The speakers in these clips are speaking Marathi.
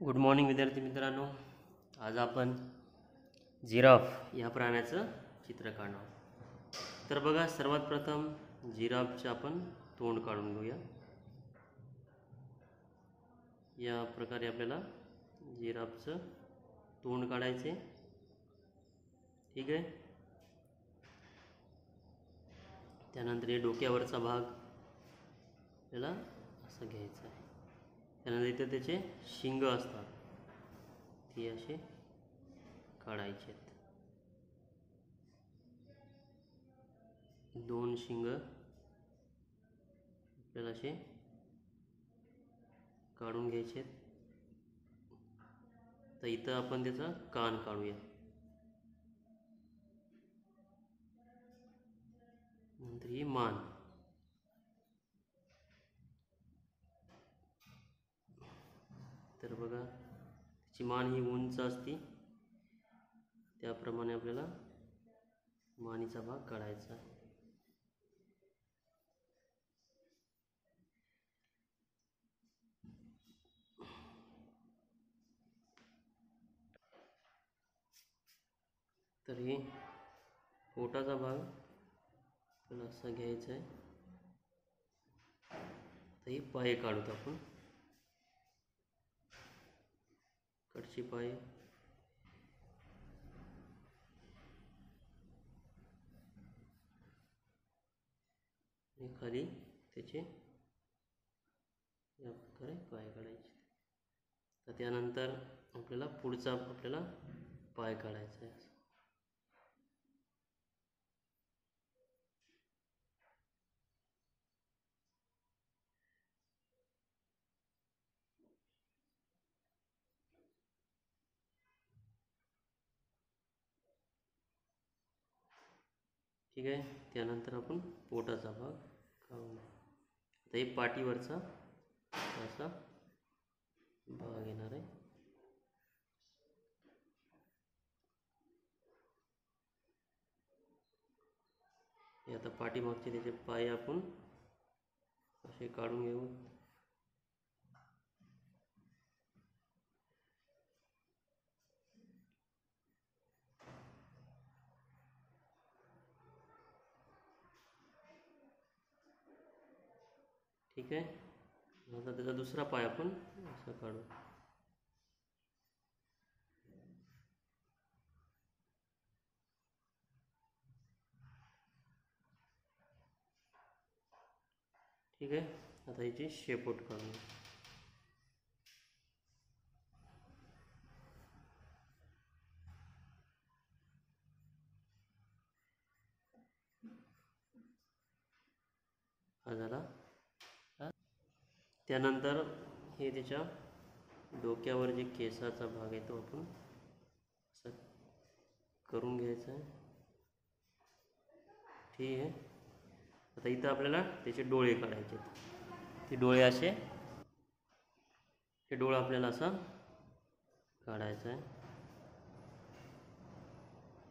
गुड मॉर्निंग विद्यार्थी मित्रांनो. आज आपण जिराफ या प्राण्याचं चित्र काढणार तर बघा सर्वात प्रथम जिराफचं आपण तोंड काढून घेऊया. या प्रकारे आपल्याला जिराफचं तोंड काढायचे ठीक आहे? त्यानंतर हे डोक्यावरचा भाग आपल्याला असं घ्यायचा आहे त्यानंतर इथे त्याचे शिंग असतात. ते असे काढायचे दोन शिंग आपल्याला असे काढून घ्यायचे आहेत. तर इथं आपण त्याचा कान काढूया. नंतर ही मान. तर बघा त्याची मान ही उंच असते. त्याप्रमाणे आपल्याला मानेचा भाग काढायचा. तरी तर हे पोटाचा भाग आपल्याला असा घ्यायचा आहे. तर हे पाय काढूत आपण. कडची पाय आणि खाली त्याचे या प्रकारे पाय काढायचे. तर त्यानंतर आपल्याला पुढचा आपल्याला पाय काढायचा आहे. ठीक आहे. त्यानंतर आपण पोटाचा भाग खाऊ आता हे पाठीवरचा असा भाग येणार आहे. हे आता पाठीमागचे त्याचे पाय आपण असे काढून घेऊ. ठीक आहे. आता त्याचा दुसरा पाय आपण असा काढू. ठीक आहे. आता याची शेपूट काढू. हा झाला. त्यानंतर हे त्याच्या डोक्यावर जे केसाचा भाग आहे तो आपण असं करून घ्यायचा आहे. ठीक आहे. आता इथं आपल्याला त्याचे डोळे काढायचे आहेत. ते डोळे असे हे डोळा आपल्याला असा काढायचं आहे.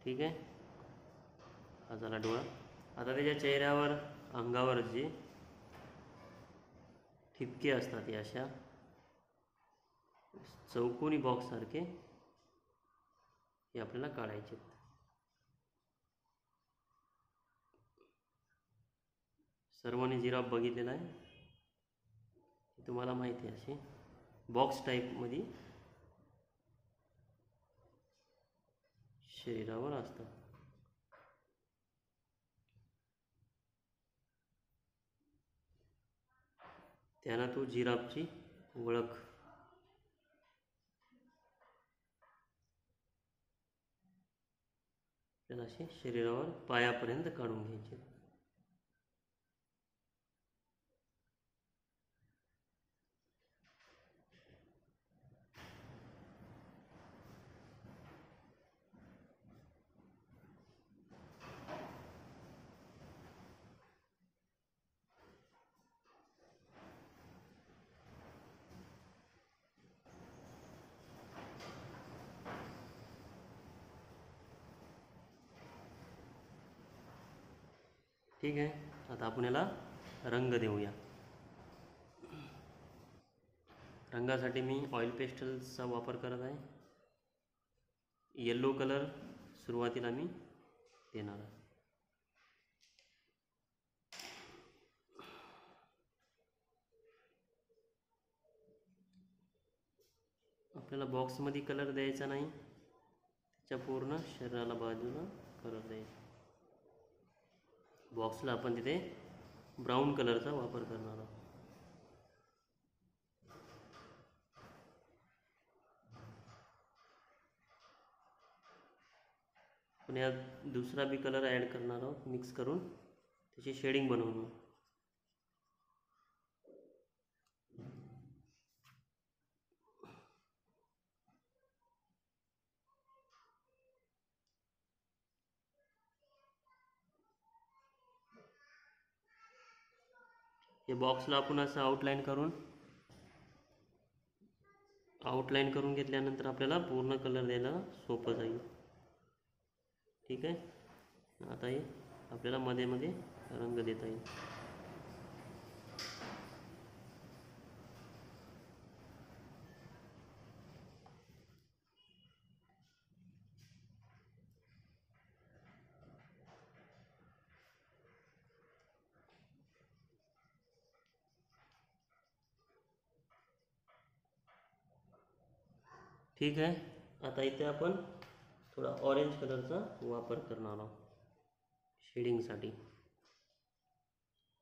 ठीक आहे. हा झाला डोळा. आता त्याच्या चेहऱ्यावर अंगावर जे ठिपके असतात या अशा. चौकोनी बॉक्ससारखे हे आपल्याला काढायचे आहेत. सर्वांनी जिराफ बघितलेला आहे. तुम्हाला माहिती आहे असे बॉक्स टाईपमध्ये शरीरावर असतात त्यांना तो जिराफची ओळख. त्याला असे शरीरावर पायापर्यंत काढून घ्यायचे. ठीक आहे. आता आपण याला रंग देऊया. रंगासाठी मी ऑइल पेस्टलचा वापर करत आहे. येल्लो कलर सुरुवातीला मी देणार आहे. आपल्याला बॉक्समध्ये कलर द्यायचा नाही. त्याच्या पूर्ण शरीराला बाजूला कलर द्यायचा. बॉक्सला आपण तिथे ब्राऊन कलरचा वापर करणार आहोत. पण यात दुसरा बी कलर ॲड करणार आहोत मिक्स करून. त्याची शेडिंग बनवणार हे बॉक्सला आपण असं आउटलाईन करून आउटलाईन करून घेतल्यानंतर आपल्याला पूर्ण कलर द्यायला सोपं जाईल. ठीक आहे? आता हे आपल्याला मध्ये मध्ये रंग देता येईल. ठीक आहे. आता इथे आपण थोडा ऑरेंज कलरचा वापर करणार आहोत. शेडिंगसाठी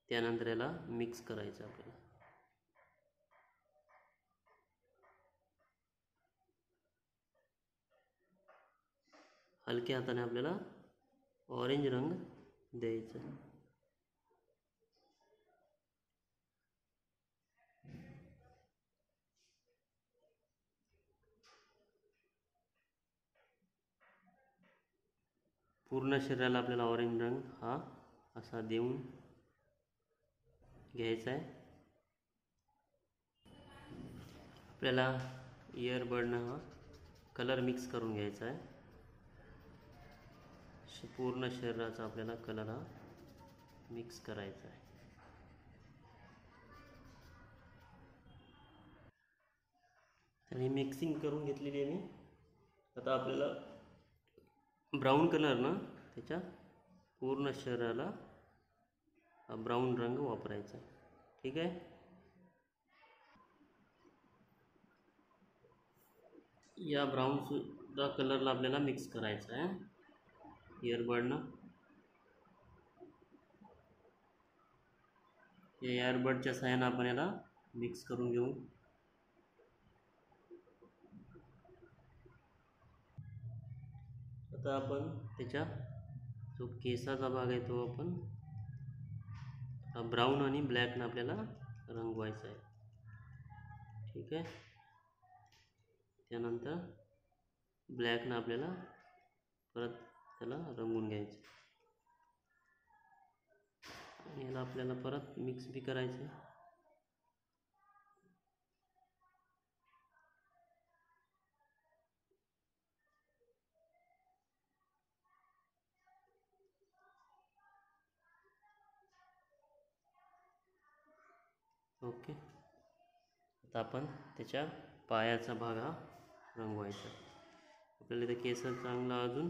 त्यानंतर याला मिक्स करायचं आपल्याला. हलक्या हाताने आपल्याला ऑरेंज रंग द्यायचा पूर्ण शरीराला आपल्याला ऑरेंज रंग हा असा देऊन घ्यायचा आहे. आपल्याला इयरबडनं हा कलर मिक्स करून घ्यायचा आहे. श- पूर्ण शरीराचा आपल्याला कलर हा मिक्स करायचा आहे. तर ही मिक्सिंग करून घेतलेली आहे मी. आता आपल्याला ब्राऊन कलर ना त्याच्या पूर्ण शरीराला ब्राऊन रंग वापरायचा ठीक आहे? या ब्राऊन सुद्धा कलरला आपल्याला मिक्स करायचा आहे. इयरबडनं या इयरबडच्या सहाय्यानं आपण याला मिक्स करून घेऊ. फक्त आपण त्याच्या जो केसाचा भाग आहे तो आपण ब्राऊन आणि ब्लॅकनं आपल्याला रंगवायचा आहे. ठीक आहे? त्यानंतर ब्लॅकनं आपल्याला परत त्याला रंगवून घ्यायचं. आणि याला आपल्याला परत मिक्स बी करायचं ओके. आता आपण त्याच्या पायाचा भाग हा रंगवायचा. आपल्याला ते केस चांगला अजून.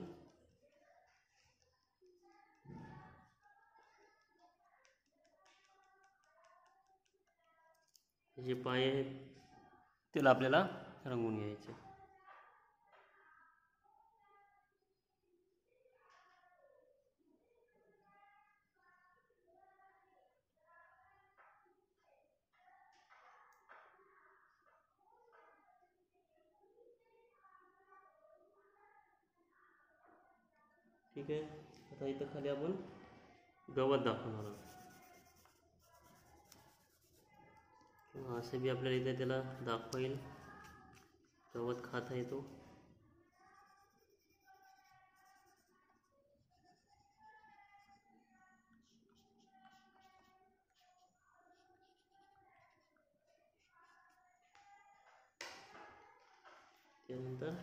जे पाय आहेत त्याला आपल्याला रंगवून घ्यायचे. ठीक आहे. आता इथं खाली आपण गवत दाखवणार आहोत. किंवा असे बी आपल्याला इथे त्याला दाखवा येईल गवत खात आहे तो त्यानंतर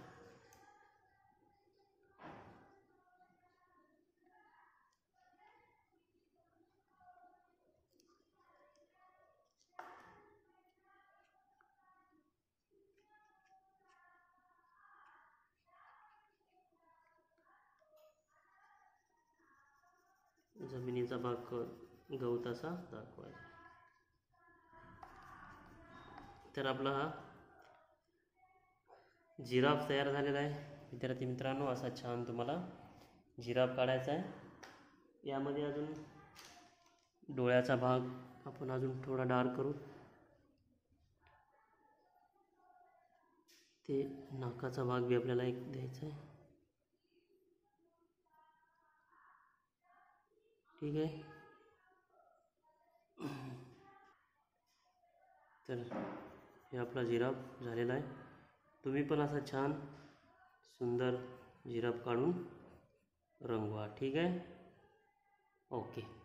जमिनीचा भाग गवत गवताचा दाखवायचा. तर आपला हा जिराफ तयार झालेला आहे. विद्यार्थी मित्रांनो असा छान तुम्हाला जिराफ काढायचा आहे. यामध्ये अजून डोळ्याचा भाग आपण अजून थोडा डार्क करू. ते नाकाचा भाग बी आपल्याला एक द्यायचा आहे. ठीक है। तर हे आपला झालेला आहे तुम्ही पण असा छान सुंदर जिराफ काढून रंगवा, ठीक है? ओके।